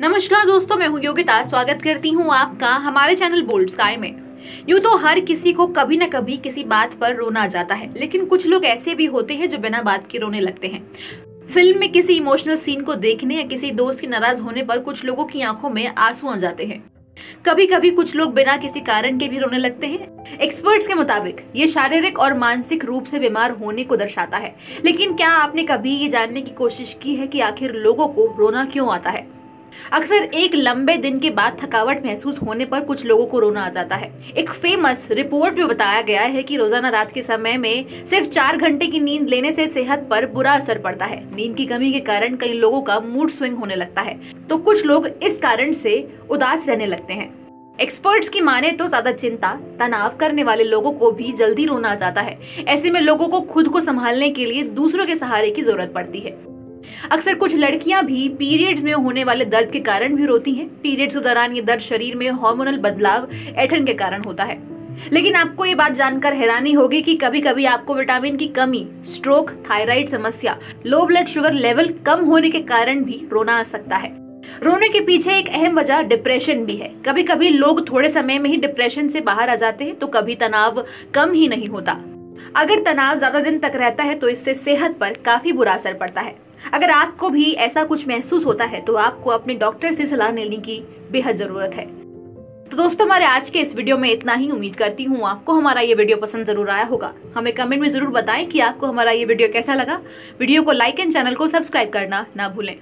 नमस्कार दोस्तों, मैं हूँ योगिता। स्वागत करती हूँ आपका हमारे चैनल बोल्ड स्काई में। यूँ तो हर किसी को कभी न कभी किसी बात पर रोना आ जाता है, लेकिन कुछ लोग ऐसे भी होते हैं जो बिना बात के रोने लगते हैं। फ़िल्म में किसी इमोशनल सीन को देखने या किसी दोस्त के नाराज़ होने पर कुछ लोगों की आँखों में आँसू आ जाते हैं। कभी कभी कुछ लोग बिना किसी कारण के भी रोने लगते हैं। एक्सपर्ट्स के मुताबिक, ये शारीरिक और मानसिक रूप से बीमार होने को दर्शाता है। लेकिन क्या आपने कभी ये जानने की कोशिश की है कि आखिर लोगों को रोना क्यों आता है? अक्सर एक लंबे दिन के बाद थकावट महसूस होने पर कुछ लोगों को रोना आ जाता है। एक फ़ेमस रिपोर्ट में बताया गया है कि रोज़ाना रात के समय में सिर्फ़ चार घंटे की नींद लेने से सेहत पर बुरा असर पड़ता है। नींद की कमी के कारण कई लोगों का मूड स्विंग होने लगता है। तो कुछ लोग इस कारण से उदास रहने लगते हैं। एक्सपर्ट्स की माने तो ज़्यादा चिंता, तनाव करने वाले लोगों को भी जल्दी रोना आ जाता है। ऐसे में लोगों को खुद को संभालने के लिए दूसरों के सहारे की ज़रूरत पड़ती है। अक्सर कुछ लड़कियाँ भी पीरियड्स में होने वाले दर्द के कारण भी रोती हैं। पीरियड्स के दौरान ये दर्द शरीर में हार्मोनल बदलाव, ऐठन के कारण होता है। लेकिन आपको ये बात जानकर हैरानी होगी कि कभी कभी आपको विटामिन की कमी स्ट्रोक थायराइड समस्या लो ब्लड शुगर लेवल कम होने के कारण भी रोना आ सकता है। रोने के पीछे एक अहम वजह डिप्रेशन भी है। कभी कभी लोग थोड़े समय में ही डिप्रेशन से बाहर आ जाते हैं तो कभी तनाव कम ही नहीं होता। अगर तनाव ज़्यादा दिन तक रहता है तो इससे सेहत पर काफ़ी बुरा असर पड़ता है। अगर आपको भी ऐसा कुछ महसूस होता है तो आपको अपने डॉक्टर से सलाह लेने की बेहद ज़रूरत है। तो दोस्तों, हमारे आज के इस वीडियो में इतना ही। उम्मीद करती हूँ आपको हमारा ये वीडियो पसंद ज़रूर आया होगा। हमें कमेंट में ज़रूर बताएँ कि आपको हमारा ये वीडियो कैसा लगा। वीडियो को लाइक एंड चैनल को सब्सक्राइब करना ना भूलें।